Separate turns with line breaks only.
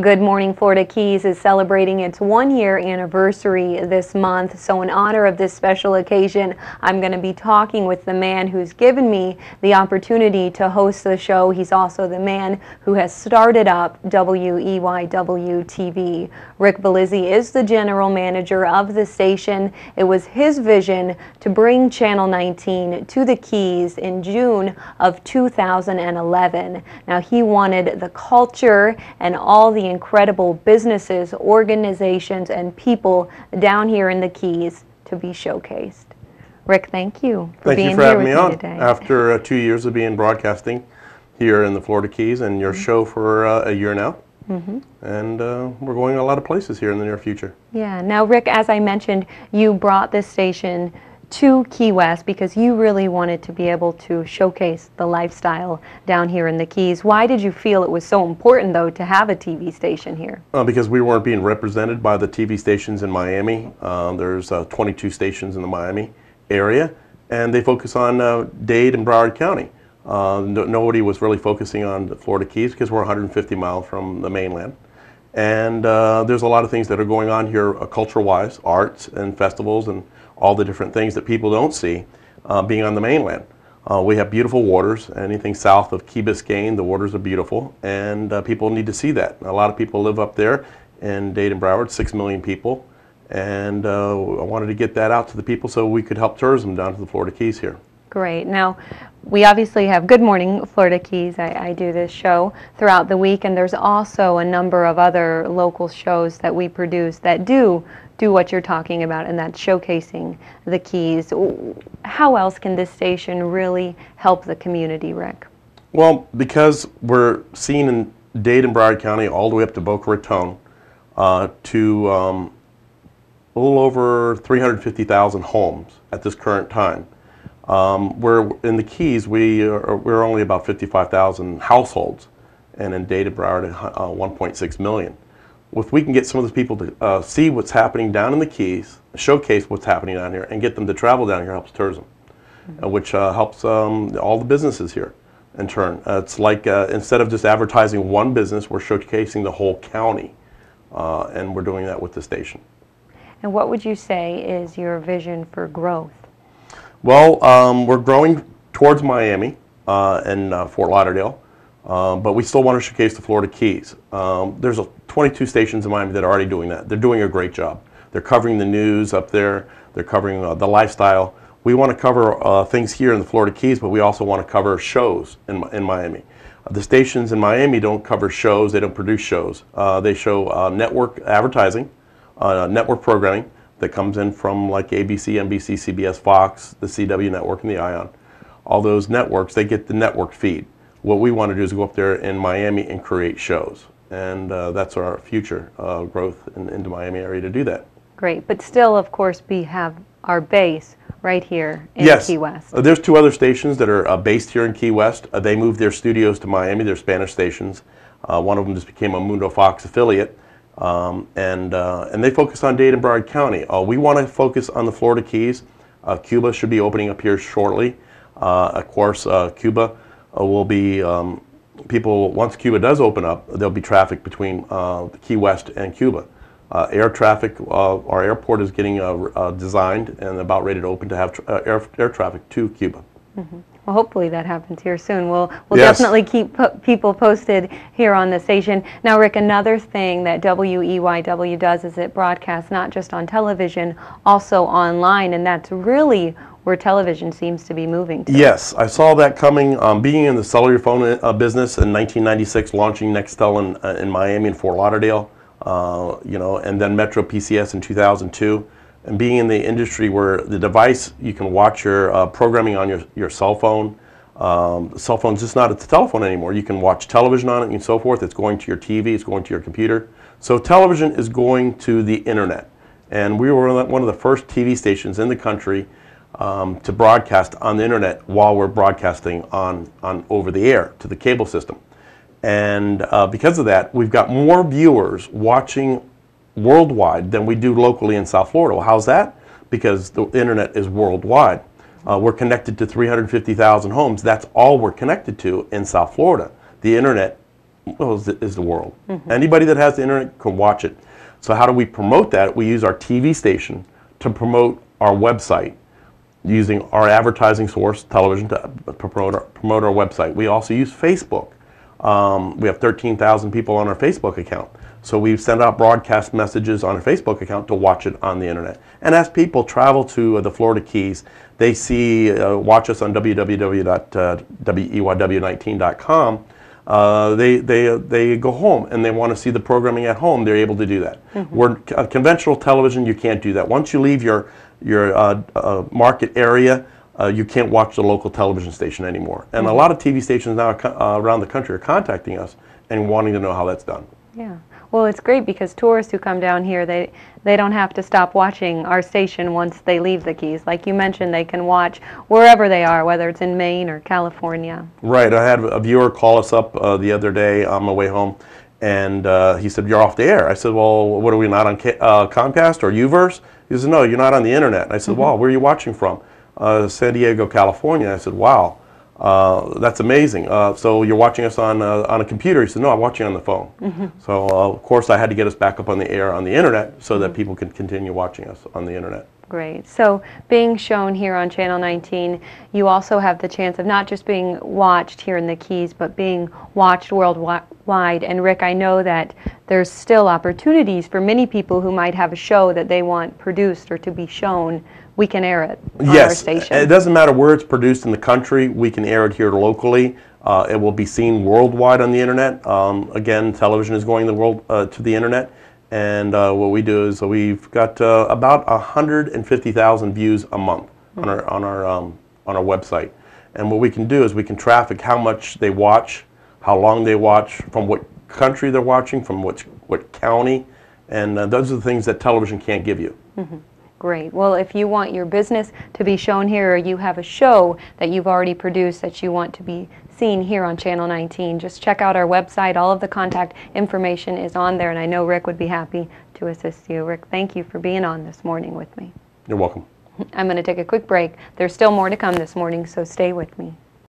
Good Morning Florida Keys is celebrating its one year anniversary this month. So, in honor of this special occasion, I'm going to be talking with the man who's given me the opportunity to host the show. He's also the man who has started up WEYW TV. Rick Bellizzi is the general manager of the station. It was his vision to bring Channel 19 to the Keys in June of 2011. Now, he wanted the culture and all the incredible businesses, organizations, and people down here in the Keys to be showcased. Rick, thank you
for thank being you for having me on today. After uh, two years of being broadcasting here in the Florida Keys and your mm -hmm. show for uh, a year now. Mm -hmm. And uh, we're going a lot of places here in the near future.
Yeah. Now, Rick, as I mentioned, you brought this station to Key West because you really wanted to be able to showcase the lifestyle down here in the Keys. Why did you feel it was so important, though, to have a TV station here?
Uh, because we weren't being represented by the TV stations in Miami. Uh, there's uh, 22 stations in the Miami area, and they focus on uh, Dade and Broward County. Uh, no, nobody was really focusing on the Florida Keys because we're 150 miles from the mainland. And uh, there's a lot of things that are going on here culture-wise, arts and festivals and all the different things that people don't see uh, being on the mainland. Uh, we have beautiful waters. Anything south of Key Biscayne, the waters are beautiful, and uh, people need to see that. A lot of people live up there in and Broward, six million people, and uh, I wanted to get that out to the people so we could help tourism down to the Florida Keys here.
Great. Now, we obviously have Good Morning Florida Keys. I, I, do this show throughout the week, and there's also a number of other local shows that we produce that do do what you're talking about, and that's showcasing the keys. How else can this station really help the community, Rick?
Well, because we're seen in Dade and Broward County all the way up to Boca Raton uh, to um, a little over 350,000 homes at this current time. Um, we're in the Keys, we are, we're only about 55,000 households, and in and Broward, uh, 1.6 million if we can get some of those people to uh, see what's happening down in the Keys, showcase what's happening down here, and get them to travel down here helps tourism, mm -hmm. which uh, helps um, all the businesses here in turn. Uh, it's like uh, instead of just advertising one business, we're showcasing the whole county, uh, and we're doing that with the station.
And what would you say is your vision for growth?
Well, um, we're growing towards Miami and Fort Lauderdale. Um, but we still want to showcase the Florida Keys. Um, there's a 22 stations in Miami that are already doing that. They're doing a great job. They're covering the news up there. They're covering uh, the lifestyle. We want to cover uh, things here in the Florida Keys, but we also want to cover shows in, in Miami. Uh, the stations in Miami don't cover shows. They don't produce shows. Uh, they show uh, network advertising, uh, network programming that comes in from like ABC, NBC, CBS, Fox, the CW network, and the ION. All those networks, they get the network feed. What we want to do is go up there in Miami and create shows. And uh, that's our future uh, growth in, into Miami area to do that.
Great, but still, of course, we have our base right here in
yes.
Key West.
Uh, there's two other stations that are uh, based here in Key West. Uh, they moved their studios to Miami. They're Spanish stations. Uh, one of them just became a Mundo Fox affiliate. Um, and, and they focus on Dade and Broward County. we want to focus on the Florida Keys. Cuba should be opening up here shortly. of course, Cuba uh, will be um, people, once Cuba does open up, there'll be traffic between uh, Key West and Cuba. Uh, air traffic, uh, our airport is getting uh, uh, designed and about ready to open to have air, air traffic to Cuba.
Mm -hmm. Well, hopefully that happens here soon. We'll, we'll yes. definitely keep po people posted here on the station. Now, Rick, another thing that WEYW does is it broadcasts not just on television, also online, and that's really where television seems to be moving to.
Yes, I saw that coming. Um, being in the cellular phone uh, business in 1996, launching Nextel in, uh, in Miami and Fort Lauderdale, uh, you know, and then Metro PCS in 2002, and being in the industry where the device, you can watch your uh, programming on your, your cell phone. Um, the cell phone's just not a telephone anymore. You can watch television on it and so forth. It's going to your TV, it's going to your computer. So television is going to the internet. And we were one of the first TV stations in the country um, to broadcast on the internet while we're broadcasting on, on over the air to the cable system. And uh, because of that, we've got more viewers watching worldwide than we do locally in South Florida. Well, how's that? Because the internet is worldwide. Uh, we're connected to 350,000 homes. That's all we're connected to in South Florida. The internet well, is the, is the world. Anybody that has the internet can watch it. So how do we promote that? We use our TV station to promote our website using our advertising source, television, to promote our, promote our website. We also use Facebook. Um, we have 13,000 people on our Facebook account. So we send out broadcast messages on our Facebook account to watch it on the internet. And as people travel to uh, the Florida Keys, they see, uh, watch us on www.weYW19.com. Uh, they, they, they go home and they want to see the programming at home, they're able to do that. Where uh, conventional television, you can't do that. Once you leave your, your uh, uh, market area, uh, you can't watch the local television station anymore. And a lot of TV stations now uh, around the country are contacting us and wanting to know how that's done.
Yeah. Well, it's great because tourists who come down here, they they don't have to stop watching our station once they leave the Keys. Like you mentioned, they can watch wherever they are, whether it's in Maine or California.
Right. I had a viewer call us up uh, the other day on my way home, and uh, he said, "You're off the air." I said, "Well, what are we not on uh, Comcast or UVerse?" He said, "No, you're not on the internet." I said, "Wow, where are you watching from?" Uh, San Diego, California. I said, "Wow, uh, that's amazing." Uh, so you're watching us on uh, on a computer? He said, "No, I'm watching on the phone." So uh, of course, I had to get us back up on the air on the internet so that people could continue watching us on the internet.
Great. So, being shown here on Channel 19, you also have the chance of not just being watched here in the Keys, but being watched worldwide. And Rick, I know that there's still opportunities for many people who might have a show that they want produced or to be shown. We can air it on our
Yes,
station.
it doesn't matter where it's produced in the country. We can air it here locally. Uh, it will be seen worldwide on the internet. Um, again, television is going the world uh, to the internet, and uh, what we do is we've got uh, about 150,000 views a month on our on our um, on our website. And what we can do is we can traffic how much they watch, how long they watch, from what country they're watching, from which what county, and uh, those are the things that television can't give you.
Great. Well, if you want your business to be shown here or you have a show that you've already produced that you want to be seen here on Channel 19, just check out our website. All of the contact information is on there, and I know Rick would be happy to assist you. Rick, thank you for being on this morning with me.
You're welcome.
I'm going to take a quick break. There's still more to come this morning, so stay with me.